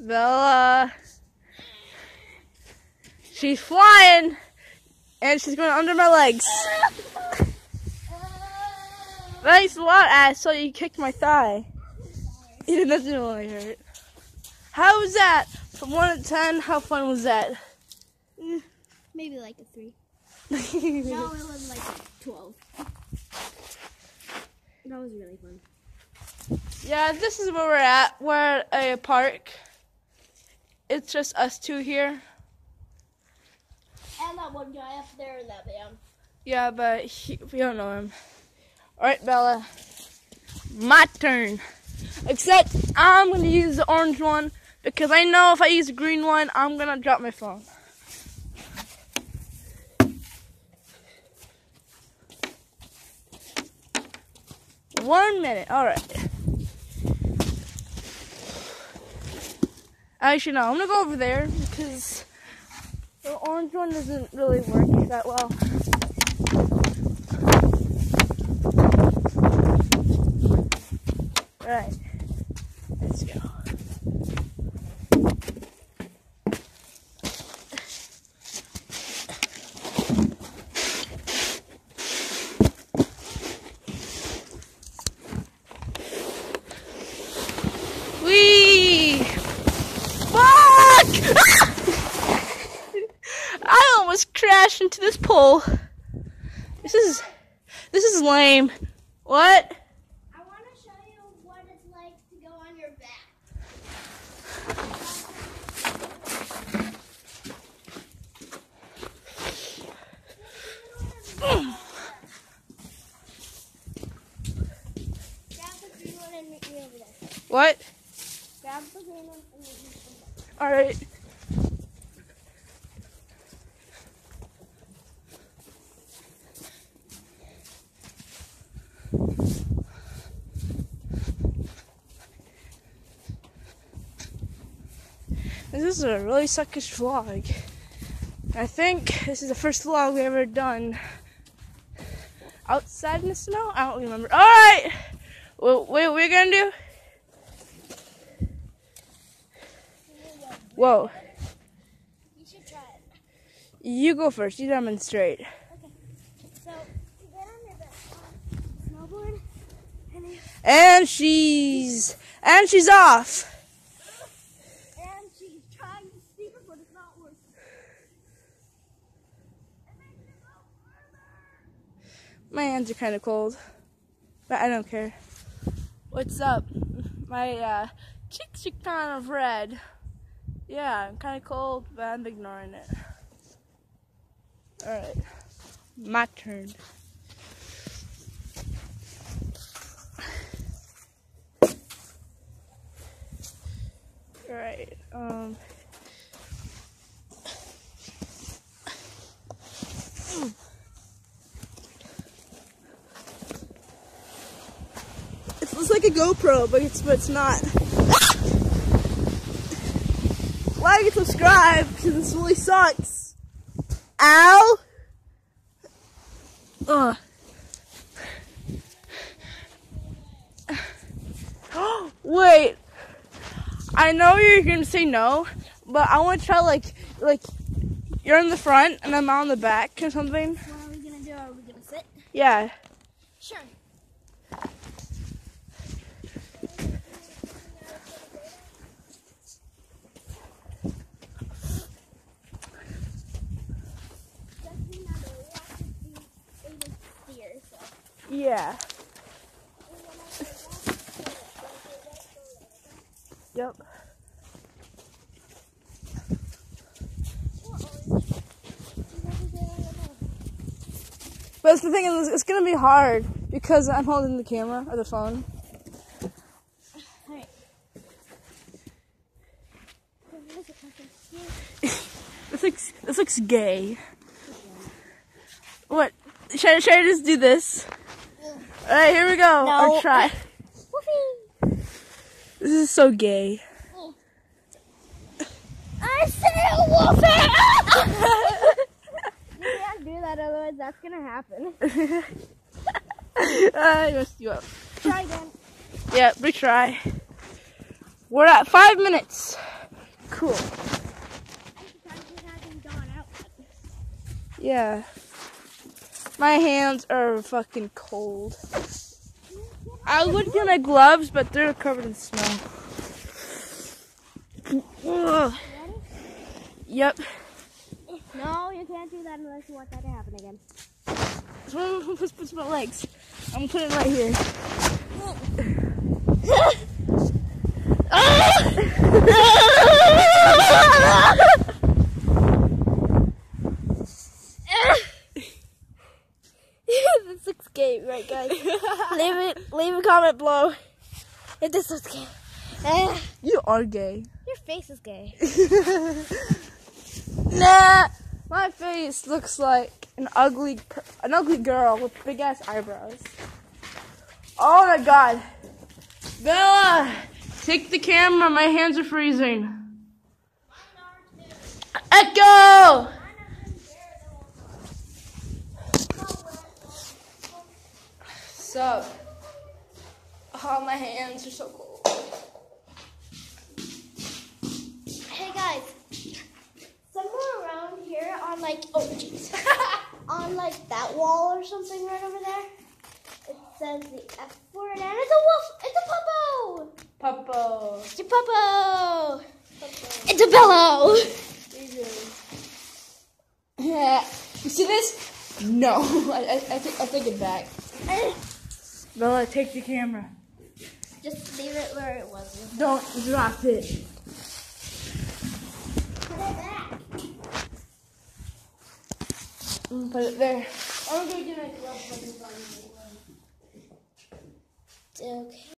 Bella. She's flying. And she's going under my legs. Thanks a lot, ass. So you kicked my thigh. It doesn't really hurt. How was that? From 1 to 10, how fun was that? Mm, maybe like a three. No, it was like a 12. That was really fun. Yeah, this is where we're at. We're at a park. It's just us two here. And that one guy up there in that van. Yeah, but he, we don't know him. Alright, Bella. My turn. Except I'm going to use the orange one because I know if I use the green one, I'm going to drop my phone. One minute. Alright. Actually, no. I'm to go over there because the orange one doesn't really work that well. Right. Let's go. I almost crashed into this pole. This is this is lame. What? I want to show you what it's like to go on your back. Grab the green one and meet me over there. What? Grab the green one and meet me over there. All right. This is a really suckish vlog. I think this is the first vlog we've ever done outside in the snow. I don't remember. All right. Well, wait, what we're gonna do? Whoa. You should try it. You go first. You demonstrate. So, you get on your back, um, snowboard, and she's and she's off. and she's trying to steer, but it's not working. My hands are kind of cold, but I don't care. What's up? My uh, cheeks are kind of red. Yeah, I'm kind of cold, but I'm ignoring it. All right, my turn. All right. Um. It looks like a GoPro, but it's but it's not. like and subscribe because this really sucks. Ow! Ugh. Wait. I know you're gonna say no, but I want to try like like you're in the front and I'm on the back or something. What are we gonna do? Are we gonna sit? Yeah. Sure. Yeah. Yep. But the thing is, it's gonna be hard because I'm holding the camera or the phone. Alright. This looks this looks gay. What? Should I, should I just do this? All right, here we go. No. Or try. This is so gay. I say a wolfie! you can't do that, otherwise that's gonna happen. I messed you up. Try again. Yeah, retry. We're at five minutes. Cool. Yeah. My hands are fucking cold. I would get my gloves, but they're covered in snow. Ugh. Yep. No, you can't do that unless you want that to happen again. Let's put my legs. I'm putting it right here. gay, right, guys? leave it. Leave a comment below if this looks gay. Eh, You are gay. your face is gay. Nah, my face looks like an ugly, an ugly girl with big ass eyebrows. Oh my god, Bella, take the camera. My hands are freezing. Echo. Sup? Oh, my hands are so cold. Hey guys, somewhere around here on like oh jeez, on like that wall or something right over there, it says the F word and it's a wolf. It's a puppo. Papa. It's a puppo. It's a pillow. Yeah. You see this? No. I, I, I, take, I take it back. Bella, take the camera. Just leave it where it was. Don't drop it. Put it back. Mm, Put it there. I'm gonna get my gloves. Okay.